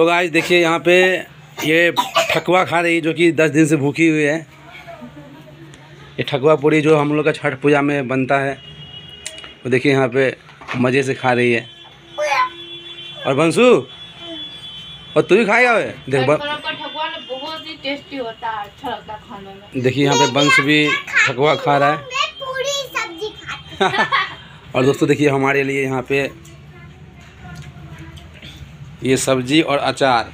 So guys देखिए यहाँ पे ये ठकुआ खा रही है जो कि दस दिन से भूखी हुई है। ये ठकुआ पूरी जो हम लोग का छठ पूजा में बनता है वो तो देखिए यहाँ पे मज़े से खा रही है। और बंसू और तू भी खाएगा वे? देख ही है अच्छा लगता है खाने में। देखिए यहाँ पे बंस भी ठकुआ खा रहा है। और दोस्तों देखिए हमारे लिए यहाँ पे ये सब्ज़ी और अचार।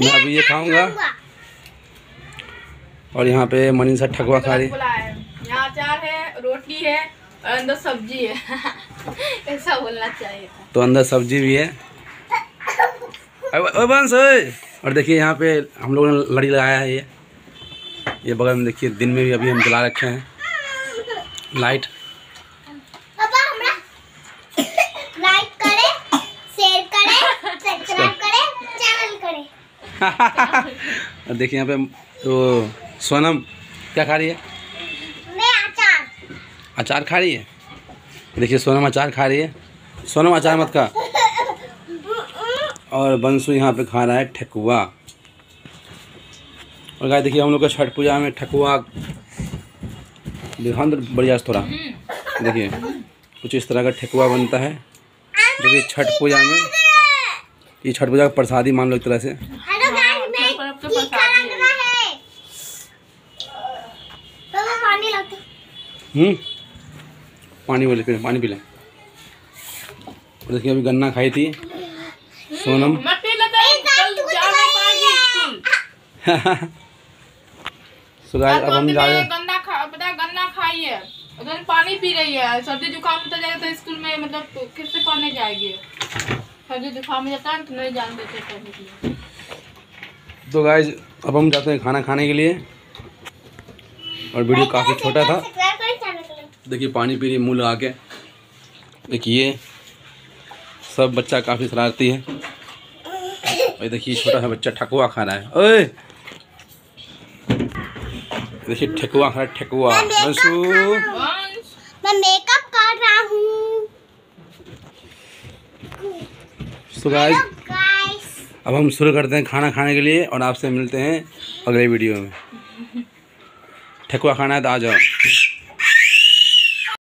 मैं अभी ये खाऊँगा। और यहाँ पे मनीषा ठकुआ खा रही। है। यहाँ अचार है रोटी है और अंदर सब्ज़ी है। ऐसा बोलना चाहिए तो अंदर सब्ज़ी भी है। बंस और देखिए यहाँ पे हम लोगों ने लड़ी लगाया है ये। ये बगल में देखिए दिन में भी अभी हम जला रखे हैं। लाइट पापा हमरा लाइक करे शेयर करे सब्सक्राइब करे चैनल करे और देखिए यहाँ पे तो सोनम क्या खा रही है? मैं अचार। अचार खा रही है? देखिए सोनम अचार खा रही है। सोनम अचार मत खा। और बंसु यहाँ पे खा रहा है ठकुआ। और गाय देखिए हम लोग का छठ पूजा में ठकुआ दिखाओ तो बढ़िया थोड़ा। देखिए कुछ इस तरह का ठकुआ बनता है जो कि छठ पूजा में ये छठ पूजा का प्रसादी मान लो एक तरह से हेलो गाइस मैं पर अब तो टीका प्रसाद लग रहा है पापा पानी लाते हम्म पानी बोले पी पानी पी और देखिए अभी गन्ना खाई थी सोनम। मैं पी लेता कल जा नहीं पाएगी स्कूल। सो गाइस अब हम जा रहे हैं। गन्ना खा है, गन्ना खाई है। उधर पानी पी रही है। सर्दी जुकाम होता जाएगा तो स्कूल में मतलब किससे पढ़ने जाएगी। सर्दी जुकाम हो जाता है तो नहीं जान देते पढ़ने के लिए तो गाइस अब हम जाते हैं खाना खाने के लिए। और वीडियो काफ़ी छोटा था सब्सक्राइब करे चैनल करे देखिए पानी पी रही मुँह लगा के। देखिए सब बच्चा काफ़ी शरारती है। और देखिए छोटा सा बच्चा ठकुआ खा रहा है। ओए! देखिए ठकुआ खा रहा है ठकुआ। वंश मैं मेकअप कर रहा हूँ। सो गाइस गाइस अब हम शुरू करते हैं खाना खाने के लिए और आपसे मिलते हैं अगले वीडियो में। ठकुआ खाना है तो आ जाओ।